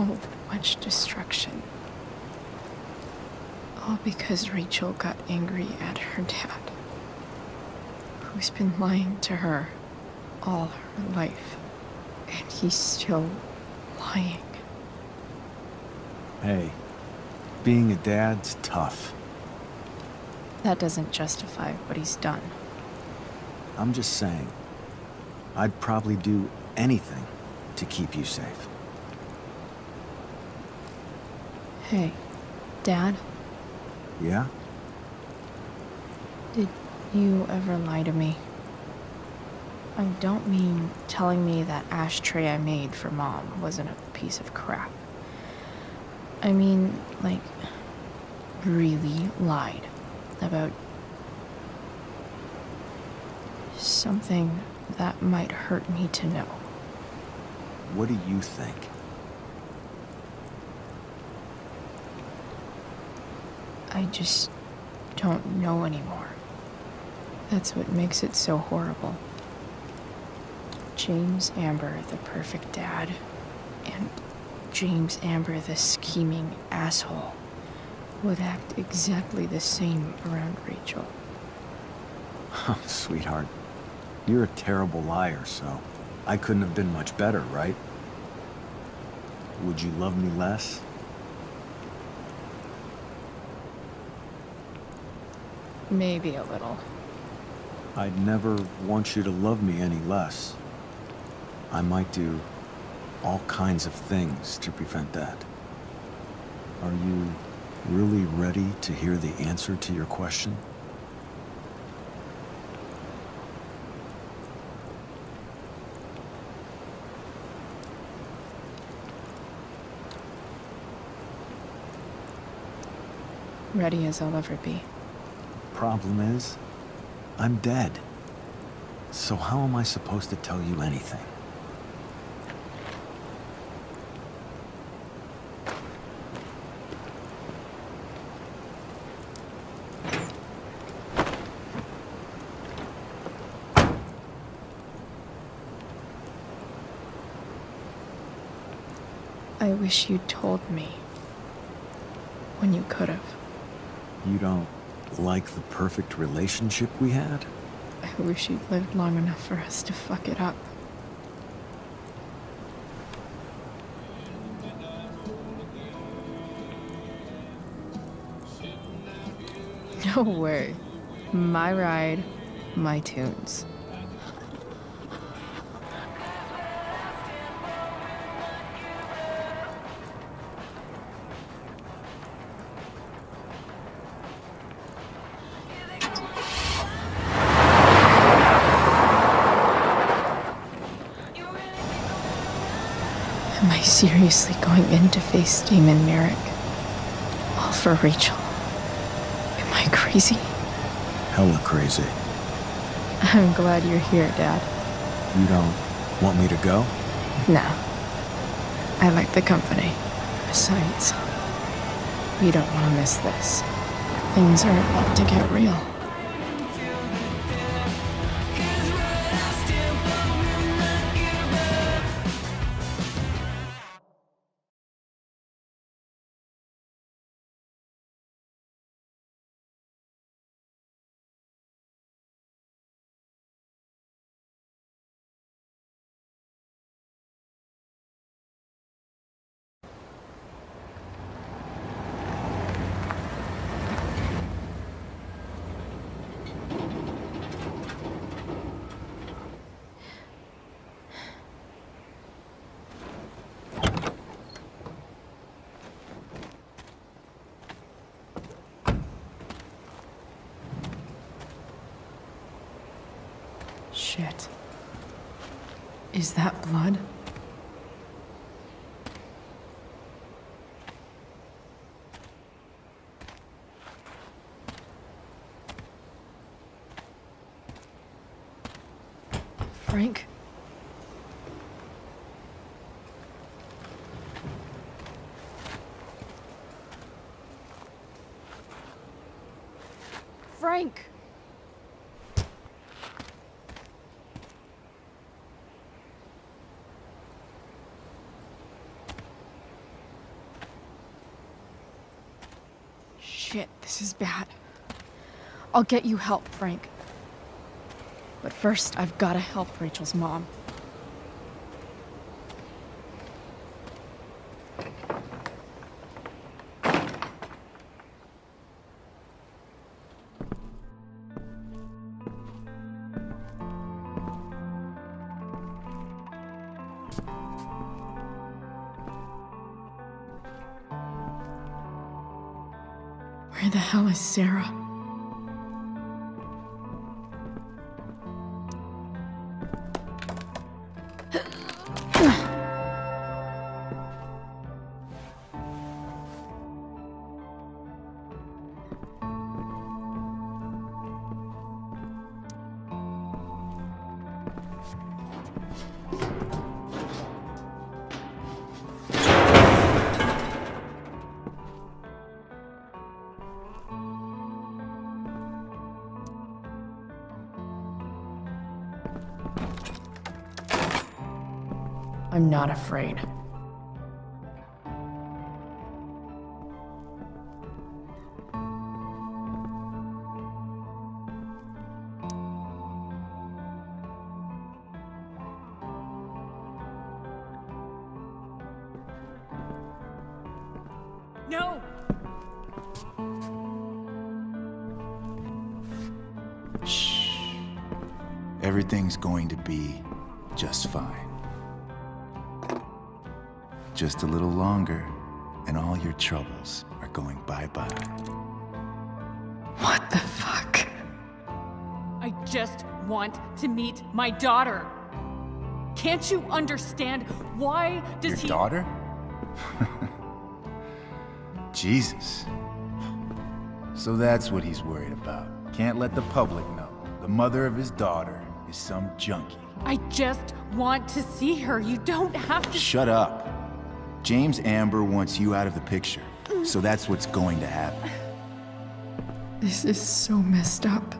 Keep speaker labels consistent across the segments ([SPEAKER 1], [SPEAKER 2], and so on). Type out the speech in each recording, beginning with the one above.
[SPEAKER 1] so much destruction. All because Rachel got angry at her dad, who's been lying to her all her life. And he's still lying.
[SPEAKER 2] Hey, being a dad's tough.
[SPEAKER 1] That doesn't justify what he's done.
[SPEAKER 2] I'm just saying, I'd probably do anything to keep you safe.
[SPEAKER 1] Hey, Dad,
[SPEAKER 2] Yeah?
[SPEAKER 1] did you ever lie to me? I don't mean telling me that ashtray I made for Mom wasn't a piece of crap. I mean, like, really lied about something that might hurt me to know.
[SPEAKER 2] What do you think?
[SPEAKER 1] I just don't know anymore. That's what makes it so horrible. James Amber, the perfect dad, and James Amber, the scheming asshole, would act exactly the same around Rachel.
[SPEAKER 2] Oh, Sweetheart, you're a terrible liar, so I couldn't have been much better, right? Would you love me less?
[SPEAKER 1] Maybe a little.
[SPEAKER 2] I'd never want you to love me any less. I might do all kinds of things to prevent that. Are you really ready to hear the answer to your question?
[SPEAKER 1] Ready as I'll ever be.
[SPEAKER 2] Problem is, I'm dead. So how am I supposed to tell you anything?
[SPEAKER 1] I wish you'd told me. When you could have.
[SPEAKER 2] You don't like the perfect relationship we had?
[SPEAKER 1] I wish you'd lived long enough for us to fuck it up. No way. My ride, my tunes. Seriously going in to face Damon Merrick? All for Rachel. Am I crazy?
[SPEAKER 2] Hella crazy.
[SPEAKER 1] I'm glad you're here, Dad.
[SPEAKER 2] You don't want me to go?
[SPEAKER 1] No. I like the company. Besides, we don't want to miss this. Things are about to get real. Shit. Is that blood? Frank? Shit, this is bad. I'll get you help, Frank. But first, I've gotta help Rachel's mom. Where the hell is Sarah? Not afraid.
[SPEAKER 3] No!
[SPEAKER 4] Everything's going to be just fine. Just a little longer, and all your troubles are going bye-bye.
[SPEAKER 1] What the fuck?
[SPEAKER 3] I just want to meet my daughter. Can't you understand why does
[SPEAKER 4] Your
[SPEAKER 3] he
[SPEAKER 4] daughter? Jesus. So that's what he's worried about. Can't let the public know. The mother of his daughter is some junkie.
[SPEAKER 3] I just want to see her. You don't have to
[SPEAKER 4] Shut up. James Amber wants you out of the picture. So that's what's going to happen.
[SPEAKER 1] This is so messed up.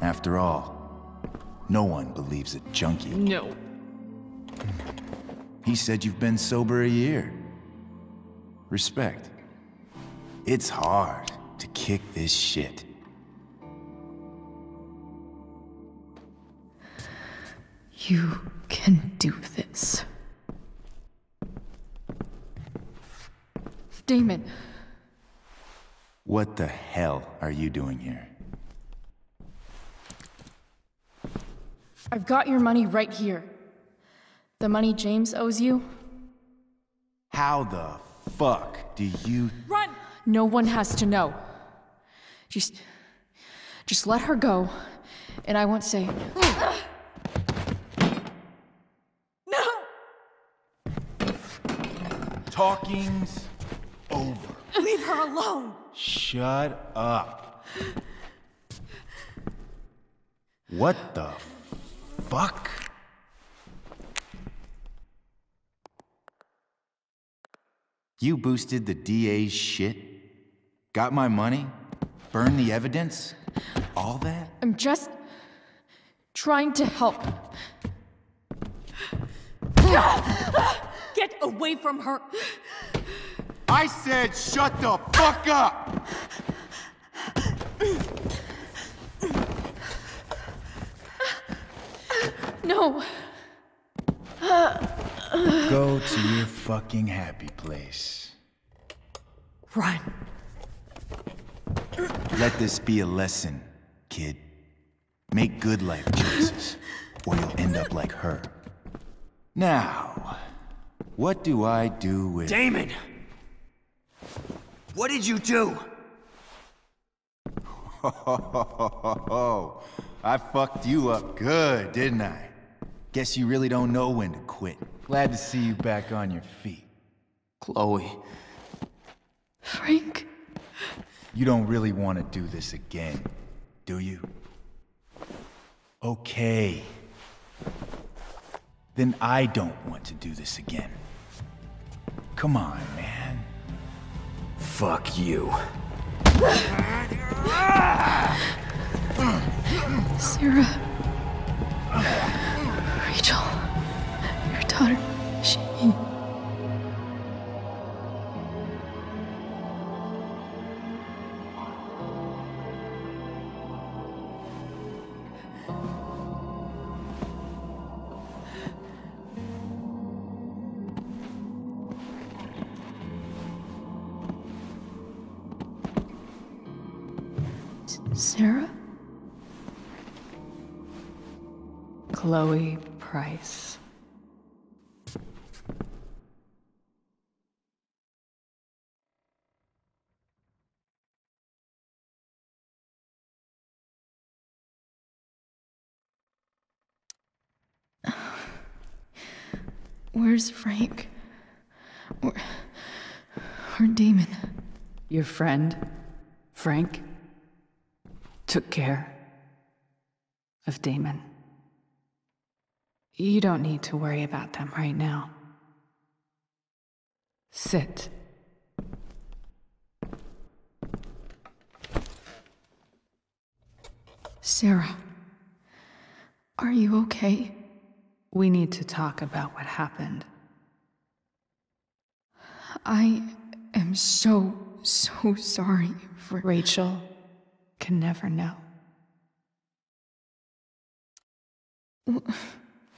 [SPEAKER 4] After all, no one believes a junkie.
[SPEAKER 3] No.
[SPEAKER 4] He said you've been sober a year. Respect. It's hard to kick this shit.
[SPEAKER 1] You can do this. Damon,
[SPEAKER 4] What the hell are you doing here?
[SPEAKER 1] I've got your money right here. The money James owes you,
[SPEAKER 4] How the fuck do you...
[SPEAKER 3] Run!
[SPEAKER 1] no one has to know. Just. Just let her go, and I won't say.
[SPEAKER 3] No!
[SPEAKER 4] Talking's over.
[SPEAKER 3] Leave her alone!
[SPEAKER 4] Shut up. What the fuck? You boosted the DA's shit? Got my money? Burned the evidence? All that?
[SPEAKER 1] I'm just. trying to help.
[SPEAKER 3] Get away from her!
[SPEAKER 4] I said shut the fuck up!
[SPEAKER 1] No!
[SPEAKER 4] Go to your fucking happy place.
[SPEAKER 3] Run!
[SPEAKER 4] Let this be a lesson, kid. Make good life choices, or you'll end up like her. Now, what do I do with...
[SPEAKER 5] Damon! What did you do?
[SPEAKER 4] Oh, I fucked you up good, didn't I? Guess you really don't know when to quit. Glad to see you back on your feet.
[SPEAKER 5] Chloe.
[SPEAKER 1] Frank?
[SPEAKER 4] You don't really want to do this again, do you? Okay. Then I don't want to do this again. Come on, man.
[SPEAKER 5] Fuck you.
[SPEAKER 1] Sarah. Rachel. Your daughter,
[SPEAKER 3] Chloe Price.
[SPEAKER 1] Where's Frank? Where, where Damon?
[SPEAKER 3] Your friend, Frank, took care of Damon. You don't need to worry about them right now. Sit.
[SPEAKER 1] Sarah, are you okay?
[SPEAKER 3] We need to talk about what happened.
[SPEAKER 1] I am so, so sorry for.
[SPEAKER 3] Rachel can never know.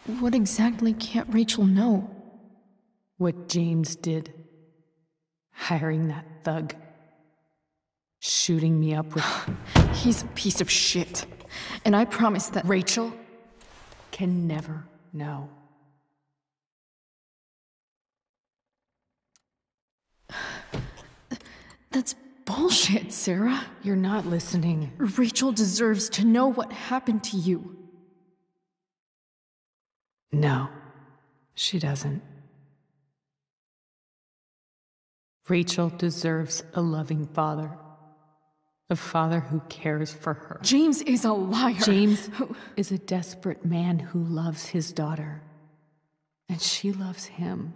[SPEAKER 1] What exactly can't Rachel know?
[SPEAKER 3] What James did. Hiring that thug. Shooting me up with.
[SPEAKER 1] He's a piece of shit. And I promise that.
[SPEAKER 3] Rachel can never know.
[SPEAKER 1] That's bullshit, Sarah.
[SPEAKER 3] You're not listening.
[SPEAKER 1] Rachel deserves to know what happened to you.
[SPEAKER 3] No, she doesn't. Rachel deserves a loving father. A father who cares for her.
[SPEAKER 1] James is a liar.
[SPEAKER 3] James is a desperate man who loves his daughter. And she loves him.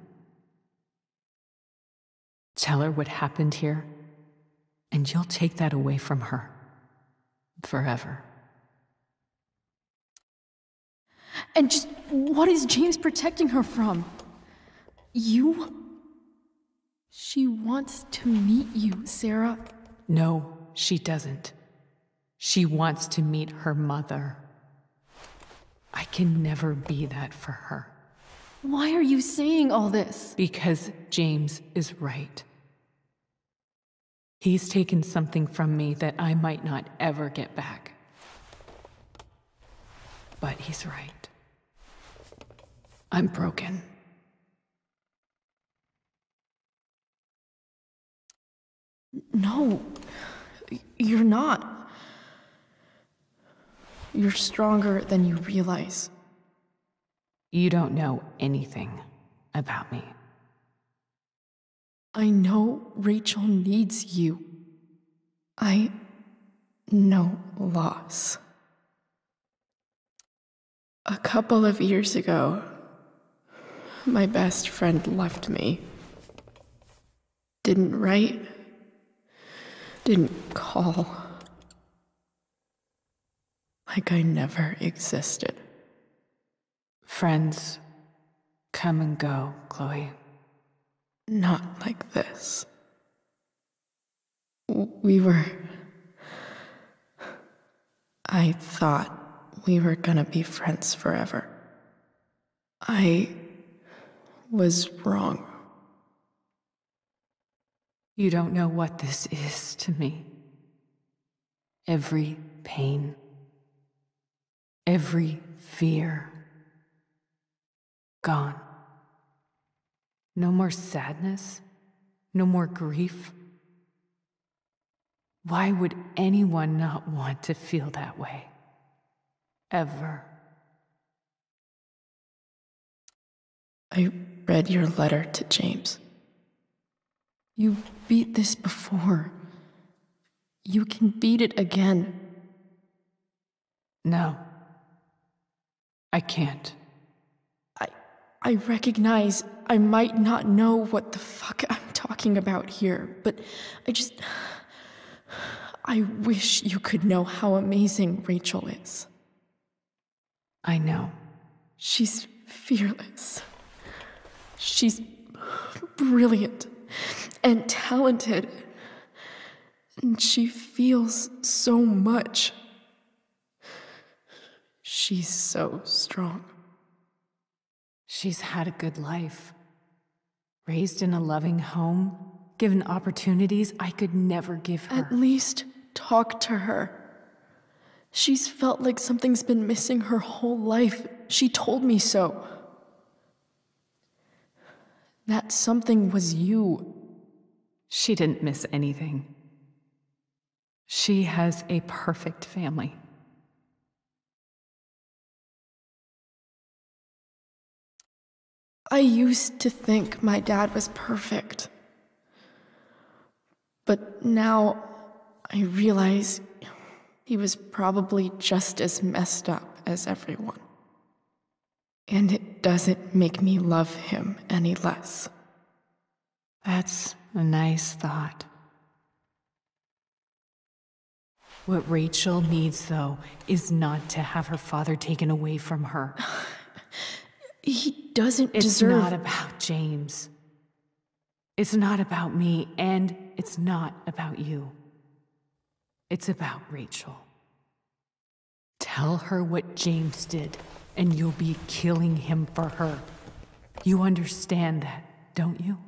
[SPEAKER 3] Tell her what happened here, and you'll take that away from her. Forever.
[SPEAKER 1] And just what is James protecting her from? You? She wants to meet you, Sarah.
[SPEAKER 3] No, she doesn't. She wants to meet her mother. I can never be that for her.
[SPEAKER 1] Why are you saying all this?
[SPEAKER 3] Because James is right. He's taken something from me that I might not ever get back. But he's right. I'm broken.
[SPEAKER 1] No, you're not. You're stronger than you realize.
[SPEAKER 3] You don't know anything about me.
[SPEAKER 1] I know Rachel needs you. I know loss. A couple of years ago, my best friend left me. Didn't write, didn't call. Like I never existed.
[SPEAKER 3] Friends come and go, Chloe.
[SPEAKER 1] Not like this. We were. I thought we were gonna be friends forever. I was wrong.
[SPEAKER 3] You don't know what this is to me. Every pain, every fear, gone. No more sadness, no more grief. Why would anyone not want to feel that way? Ever.
[SPEAKER 1] I read your letter to James. You beat this before. You can beat it again.
[SPEAKER 3] No. I can't.
[SPEAKER 1] I I recognize I might not know what the fuck I'm talking about here, but I just I wish you could know how amazing Rachel is.
[SPEAKER 3] I know.
[SPEAKER 1] She's fearless. She's brilliant and talented. And she feels so much. She's so strong.
[SPEAKER 3] She's had a good life. Raised in a loving home, given opportunities I could never give her.
[SPEAKER 1] At least talk to her. She's felt like something's been missing her whole life. She told me so. That something was you.
[SPEAKER 3] She didn't miss anything. She has a perfect family.
[SPEAKER 1] I used to think my dad was perfect. But now I realize he was probably just as messed up as everyone. And it doesn't make me love him any less.
[SPEAKER 3] That's a nice thought. What Rachel needs, though, is not to have her father taken away from her.
[SPEAKER 1] He doesn't
[SPEAKER 3] It's
[SPEAKER 1] deserve.
[SPEAKER 3] not about James. It's not about me, and it's not about you. It's about Rachel. Tell her what James did, and you'll be killing him for her. You understand that, don't you?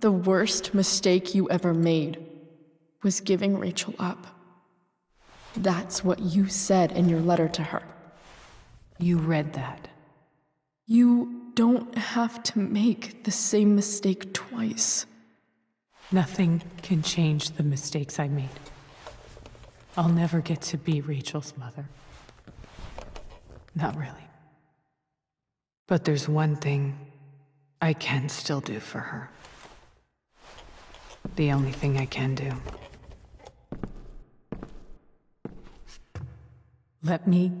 [SPEAKER 1] The worst mistake you ever made was giving Rachel up. That's what you said in your letter to her.
[SPEAKER 3] You read that.
[SPEAKER 1] You don't have to make the same mistake twice.
[SPEAKER 3] Nothing can change the mistakes I made. I'll never get to be Rachel's mother. Not really. But there's one thing I can still do for her. The only thing I can do. Let me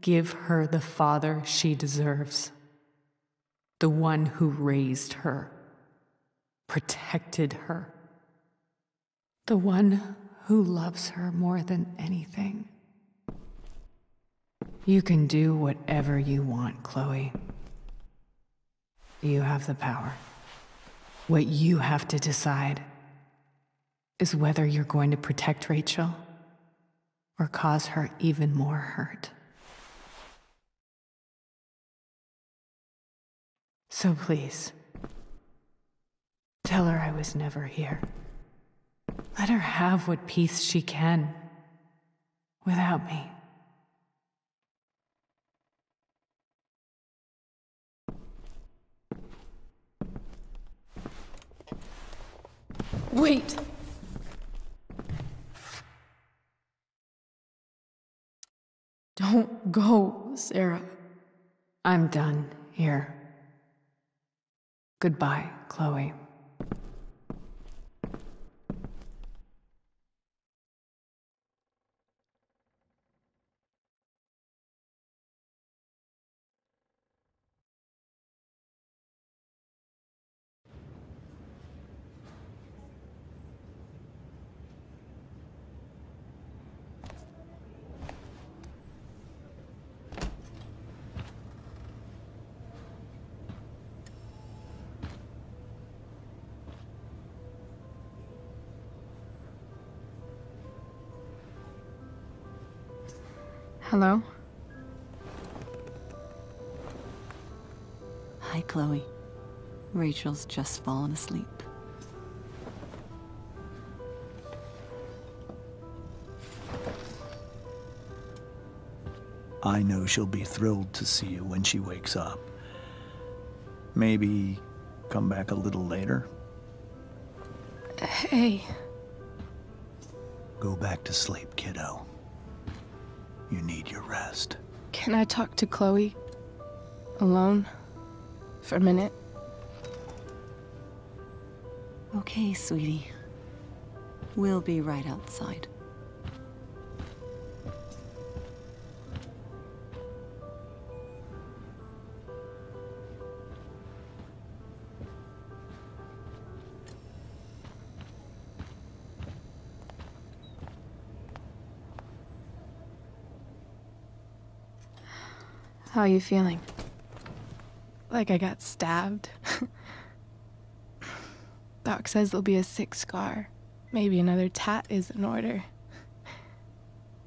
[SPEAKER 3] give her the father she deserves. The one who raised her, protected her. The one who loves her more than anything. You can do whatever you want, Chloe. You have the power. What you have to decide is whether you're going to protect Rachel or cause her even more hurt. So please, tell her I was never here. Let her have what peace she can without me.
[SPEAKER 1] Wait! Don't go, Sarah.
[SPEAKER 3] I'm done here. Goodbye,
[SPEAKER 6] Chloe. Rachel's just fallen asleep.
[SPEAKER 5] I know she'll be thrilled to see you when she wakes up. Maybe come back a little later.
[SPEAKER 7] Hey.
[SPEAKER 5] Go back to sleep, kiddo. You need your rest.
[SPEAKER 7] Can I talk to Chloe? Alone? For a minute?
[SPEAKER 6] Okay, sweetie. We'll be right outside.
[SPEAKER 8] How are you feeling?
[SPEAKER 1] Like I got stabbed? Doc says there'll be a sick scar. Maybe another tat is in order.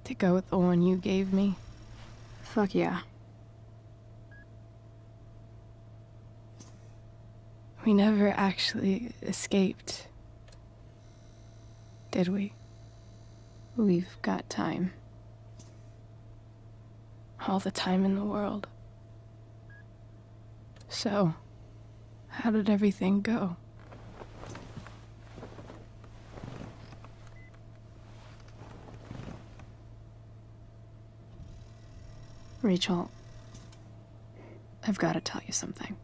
[SPEAKER 1] To go with the one you gave me.
[SPEAKER 8] Fuck yeah.
[SPEAKER 1] We never actually escaped. Did we?
[SPEAKER 8] We've got time.
[SPEAKER 1] All the time in the world. So, how did everything go?
[SPEAKER 8] Rachel, I've got to tell you something.